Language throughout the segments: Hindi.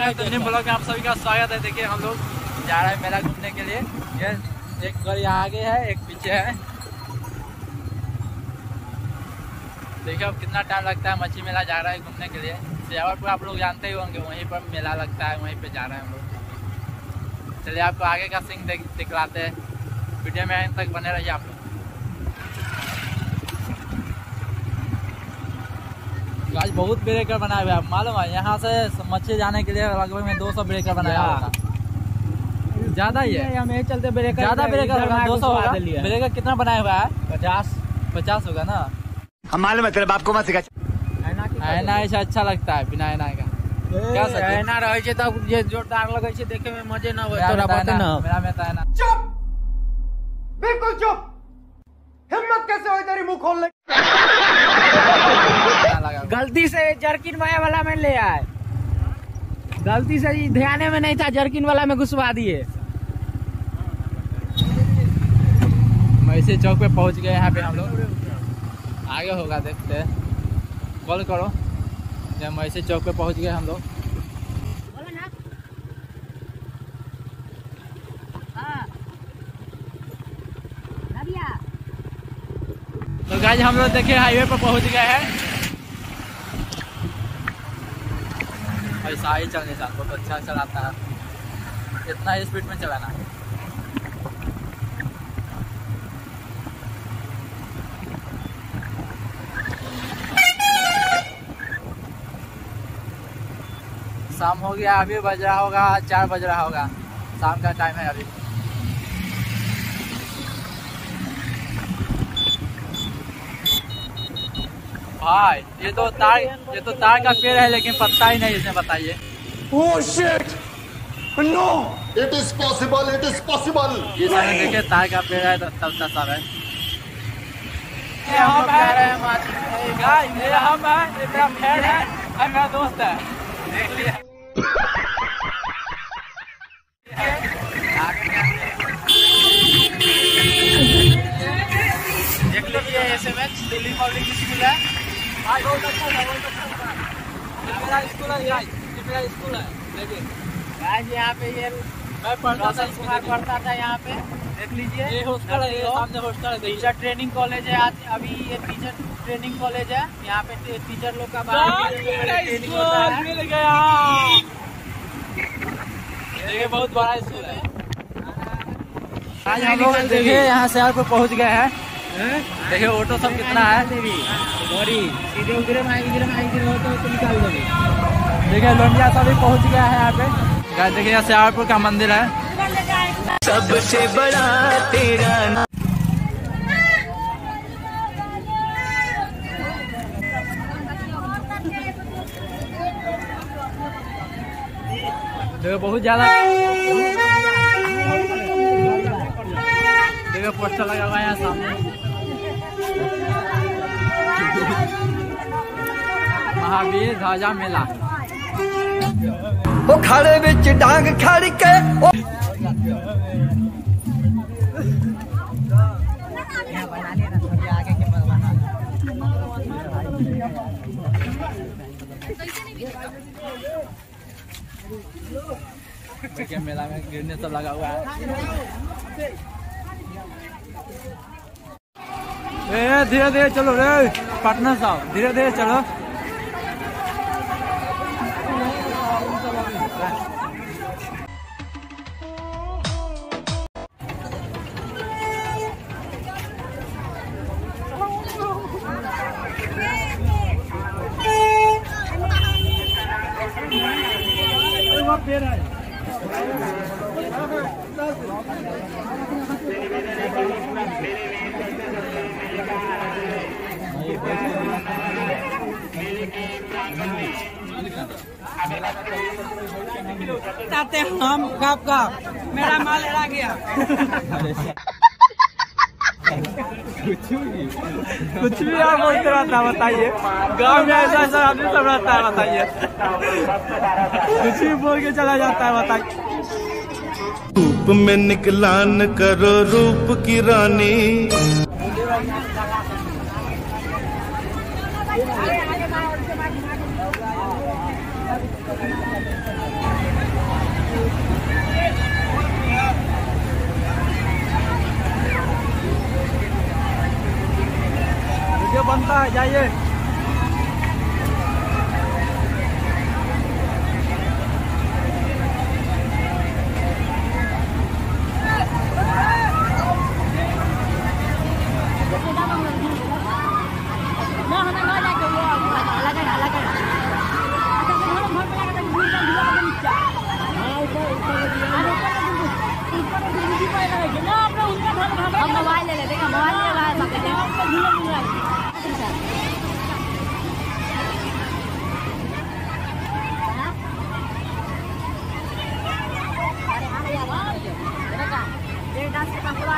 अपने ब्लॉग में आप सभी का स्वागत है। देखिए, हम लोग जा रहे हैं मेला घूमने के लिए। ये एक गाड़ी आगे है, एक पीछे है। देखिए, अब कितना टाइम लगता है मच्छी मेला जा रहा है घूमने के लिए। सियावरपुर आप लोग जानते ही होंगे, वहीं पर मेला लगता है, वहीं पे जा रहे हैं हम लोग। चलिए, आपको आगे का सीन दिखलाते हैं। वीडियो में तक बने रहिए आप लोग। आज बहुत ब्रेकर बनाया हुआ है। मालूम है यहाँ से मच्छी जाने के लिए लगभग में 200 ब्रेकर बनाया हुआ है ज़्यादा ही है। हम चलते ब्रेकर ज़्यादा ब्रेकर होगा दो सौ होगा। ब्रेकर कितना बनाया हुआ है? पचास। पचास होगा ना? हम मालूम है तेरे बाप को मत सिखा। ऐना ऐसा अच्छा लगता है बिना ऐना का। क्या सच है? एना रहे छै तब जे जोरदार लगे छै देखे में मज़े ना होय तोरा तो पता ना। मेरा में तो ऐना बिल्कुल चुप! हिम्मत कैसे हुई तेरी मुँह खोलने? लगा हुआ। गलती से जर्किन माया वाला में ले आए। गलती से ही ध्यान में नहीं था जर्किन वाला में घुसवा दिए। मैसे चौक पे पहुँच गए यहाँ पे हम लोग। आगे होगा देखते हैं। कॉल करो। जब मैसे चौक पे पहुँच गए हम लोग। तो गाज हम लोग देखिए हाईवे पर पहुँच गए हैं। ऐसा ही चलने का बहुत अच्छा चलाता है इतना स्पीड में चलाना। है शाम हो गया, अभी बज रहा होगा, चार बज रहा होगा। शाम का टाइम है अभी। भाई ये तो तार ये तो तार का पेड़ है लेकिन पत्ता ही नहीं इसने बताइए। ओह shit no it is possible it is possible ये सामने देखिए तार का पेड़ है तो तब तक सब है। ये हम कह रहे हैं ये हम है ये मेरा फ्रेंड है और मेरा दोस्त है। देख लिया देख लीजिए एसएमएच दिल्ली पब्लिक स्कूल है। भाई बहुत अच्छा था बहुत अच्छा था मेरा स्कूल है ये मेरा स्कूल है देखिए। आज यहाँ पे ये मैं पढ़ता था कुमार पढ़ता था यहाँ पे। देख लीजिए ये हॉस्टल है ये सामने हॉस्टल है टीचर ट्रेनिंग कॉलेज है आज अभी ये टीचर ट्रेनिंग कॉलेज है। यहाँ पे टीचर लोग का बाहर ट्रेनिंग होता है। मिल गया। देखिए बहुत बड़ा स्कूल है। आज हम लोग देखिए यहाँ से यहाँ पे पहुँच गए हैं। देखिए ऑटो सब कितना है। बड़ी। सीधे उधर में आएगी इधर में आएगी हो तो तो निकाल दोगे देखिए लोनिया सब भी पहुँच गया है यहाँ पे। देखिए यहाँ सियारपुर का मंदिर है। सबसे बड़ा तेरा देखो बहुत ज़्यादा देखो पोस्टर लगा हुआ है सामने। महावीर ध्वजा मेला ਉਹ ਖਾੜੇ ਵਿੱਚ ਡਾਂਗ ਖੜ ਕੇ ਉਹ देखिए मेला में गिरने सब लगा हुआ है ए धीरे धीरे चलो रे पार्टनर साहब धीरे धीरे चलो चाहते हम गप गप। मेरा माल एड़ा गया। कुछ भी कुछ भी आप बोलते रहता है बताइए। गाँव में ऐसा ऐसा आदमी सब रहता है बताइए। कुछ भी बोल के चला जाता है बताइए। रूप में निकला न करो रूप की रानी। 万达嘉悦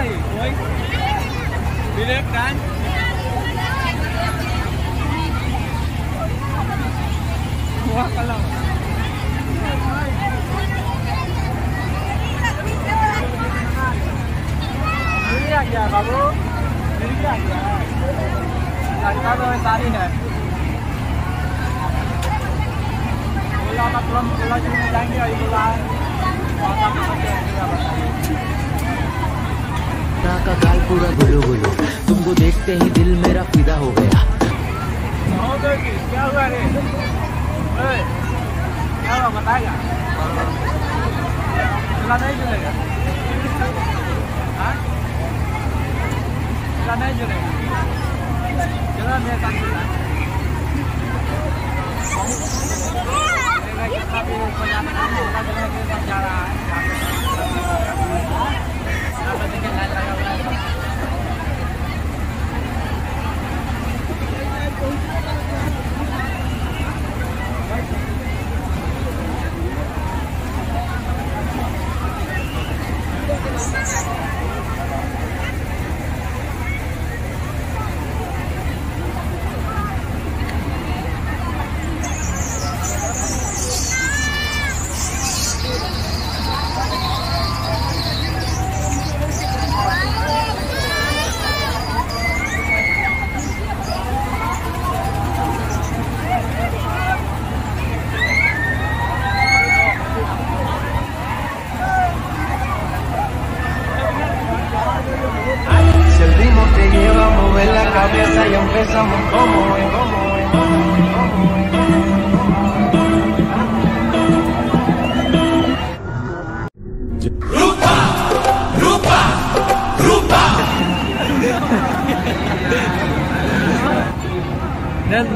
ơi ui đi đẹp đánh quá cả lòng Ini aja, Pak Bro. Ini aja. Kita tuh tadi nih. Kalau tak belum, kalau cuma janji ayo lah. Kalau tak belum, बोला का गाल पूरा गुलू गुलू। तुमको देखते ही दिल मेरा फिदा हो गया। क्या? हुआ रे बताएगा नहीं नहीं मेरे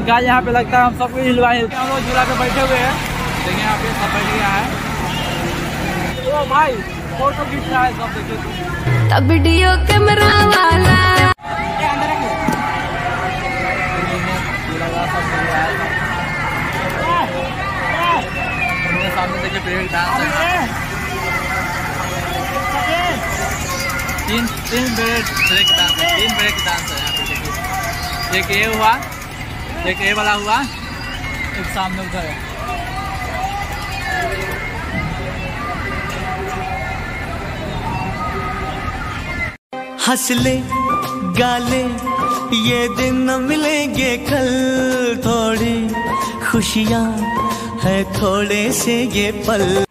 गाय यहाँ पे लगता है हम सबको हिलवाए हम लोग झूला पे बैठे हुए हैं। देखिए यहाँ पे सब बैठ गया है। ओ भाई फ़ोटो खींच रहा है सब देखिए। तब वीडियो कैमरा वाला। सब है सामने देखिए डांस है तीन तीन ब्रेक ब्रेक डांस है। तीन ब्रेक डांस है। एक ये हुआ। एक ये वाला हुआ। एक सामने उधर है। हंस ले गाले ये दिन न मिलेंगे कल थोड़ी। खुशियाँ है थोड़े से ये पल।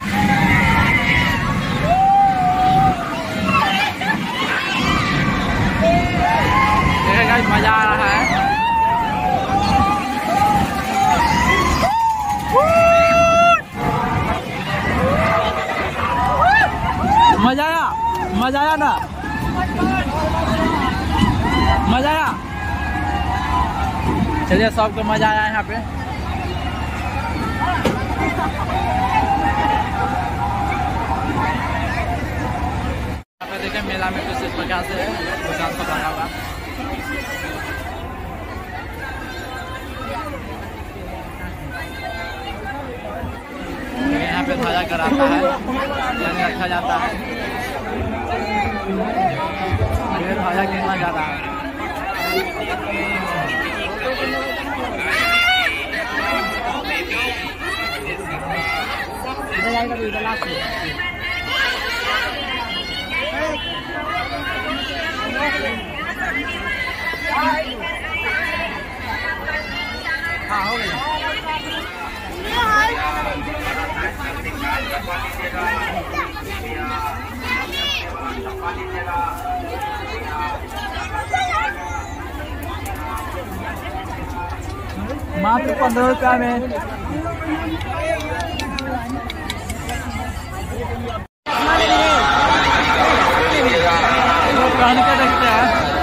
मज़ा आ रहा है मज़ा आया मज़ा आया ना? मज़ा आया? चलिए सबको मज़ा आया यहाँ पे। मेला में कुछ इस प्रकार से दुकान सब हुआ। यहाँ पे ध्वजा कराता है रखा जाता है। ध्वजा कितना ज़्यादा। है मात्र पंद्रह रुपया में पहन के देखते हैं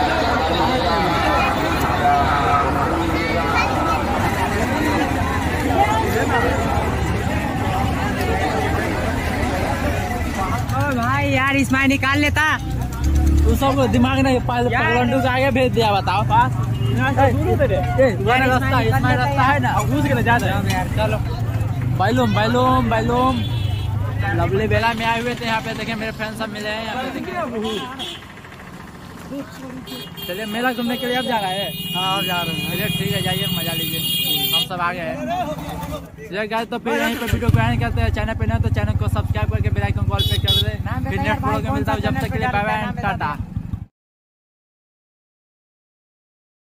इसमाइल निकाल लेता। तू सबको दिमाग नहीं पगलंडू के आगे भेज दिया बताओ तुम्हारा रास्ता रास्ता है ना घूस के जा चलो। बैलूम बैलूम बैलूम लवली बेला में आए हुए थे यहाँ पे देखे मेरे फ्रेंड सब मिले हैं यहाँ पे देखे। चलिए मेला घूमने के लिए अब जा रहा है। हाँ अब जा रहे हैं। ठीक है जाइए मज़ा लीजिए। सब आ गए ये गाय तो फिर यहीं पे वीडियो को एंड करते हैं। चैनल पे ना तो चैनल को सब्सक्राइब करके बेल आइकन कॉल पे कर दे। फिर नेक्स्ट ब्लॉग में मिलता हूँ। जब तक के लिए बाय बाय टाटा